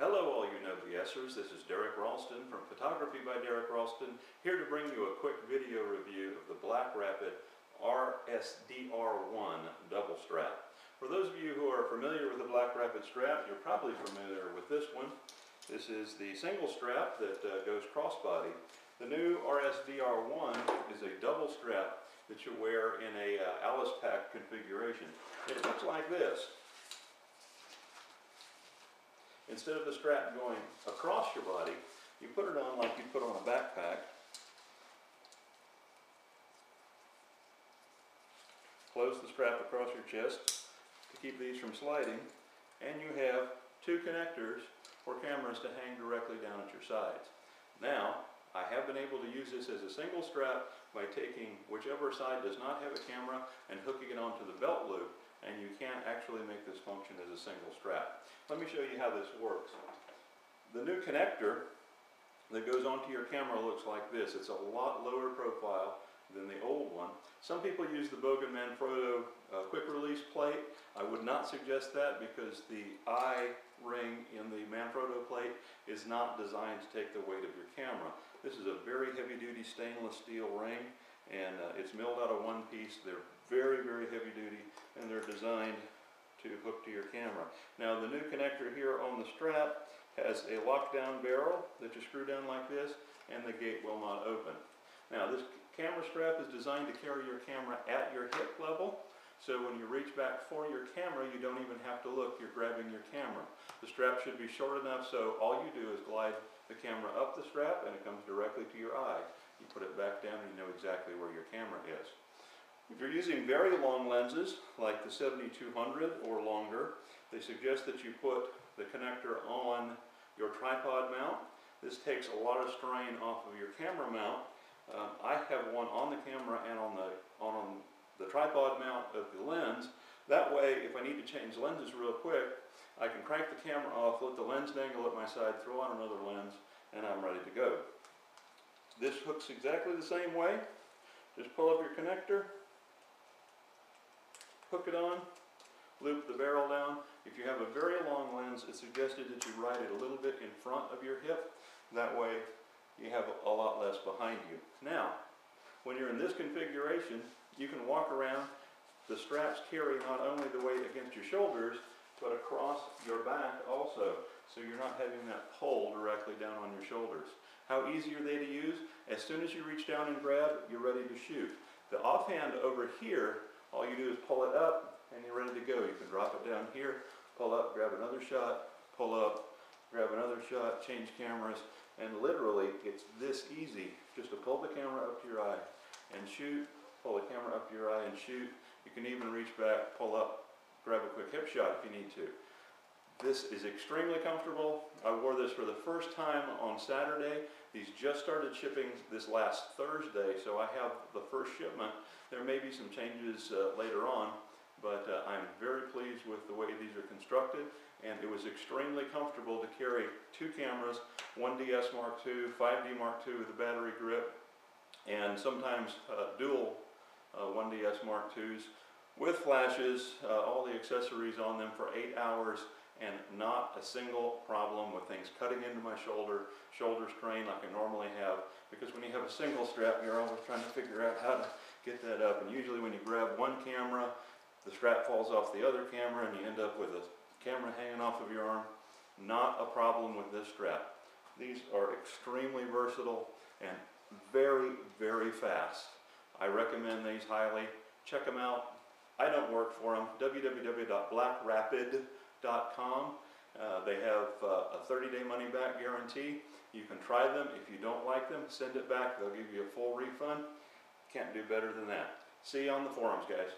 Hello, all you no BSers. This is Derek Ralston from Photography by Derek Ralston, here to bring you a quick video review of the BlackRapid RSDR1 double strap. For those of you who are familiar with the BlackRapid strap, you're probably familiar with this one. This is the single strap that uh, goes crossbody. The new RSDR1 is a double strap that you wear in a uh, Alice Pack configuration. It looks like this. Instead of the strap going across your body, you put it on like you put on a backpack. Close the strap across your chest to keep these from sliding. And you have two connectors for cameras to hang directly down at your sides. Now, I have been able to use this as a single strap by taking whichever side does not have a camera and hooking it onto the belt loop and you can't actually make this function as a single strap. Let me show you how this works. The new connector that goes onto your camera looks like this. It's a lot lower profile than the old one. Some people use the Bogen Manfrotto uh, quick release plate. I would not suggest that because the eye ring in the Manfrotto plate is not designed to take the weight of your camera. This is a very heavy duty stainless steel ring and uh, it's milled out of one piece. They're very, very heavy duty and they're designed to hook to your camera. Now the new connector here on the strap has a lockdown barrel that you screw down like this and the gate will not open. Now this camera strap is designed to carry your camera at your hip level so when you reach back for your camera, you don't even have to look, you're grabbing your camera. The strap should be short enough so all you do is glide the camera up the strap and it comes directly to your eye. You put it back down and you know exactly where your camera is. If you're using very long lenses, like the 70-200 or longer, they suggest that you put the connector on your tripod mount. This takes a lot of strain off of your camera mount. Um, I have one on the camera and on the, on the tripod mount of the lens. That way, if I need to change lenses real quick, I can crank the camera off, let the lens dangle at my side, throw on another lens, and I'm ready to go. This hooks exactly the same way. Just pull up your connector, hook it on, loop the barrel down. If you have a very long lens, it's suggested that you ride it a little bit in front of your hip. That way you have a lot less behind you. Now, when you're in this configuration, you can walk around. The straps carry not only the weight against your shoulders, but across your back also. So you're not having that pull directly down on your shoulders. How easy are they to use? As soon as you reach down and grab, you're ready to shoot. The offhand over here, all you do is pull it up and you're ready to go. You can drop it down here, pull up, grab another shot, pull up, grab another shot, change cameras, and literally it's this easy just to pull the camera up to your eye and shoot, pull the camera up to your eye and shoot. You can even reach back, pull up, grab a quick hip shot if you need to. This is extremely comfortable. I wore this for the first time on Saturday. These just started shipping this last Thursday, so I have the first shipment. There may be some changes uh, later on, but uh, I'm very pleased with the way these are constructed, and it was extremely comfortable to carry two cameras, 1DS Mark II, 5D Mark II with a battery grip, and sometimes uh, dual 1DS uh, Mark IIs with flashes, uh, all the accessories on them for eight hours and not a single problem with things cutting into my shoulder, shoulder strain like I normally have. Because when you have a single strap, you're always trying to figure out how to get that up. And usually when you grab one camera, the strap falls off the other camera and you end up with a camera hanging off of your arm. Not a problem with this strap. These are extremely versatile and very, very fast. I recommend these highly. Check them out. I don't work for them. www.blackrapid.com. Uh, they have uh, a 30-day money-back guarantee. You can try them. If you don't like them, send it back. They'll give you a full refund. Can't do better than that. See you on the forums, guys.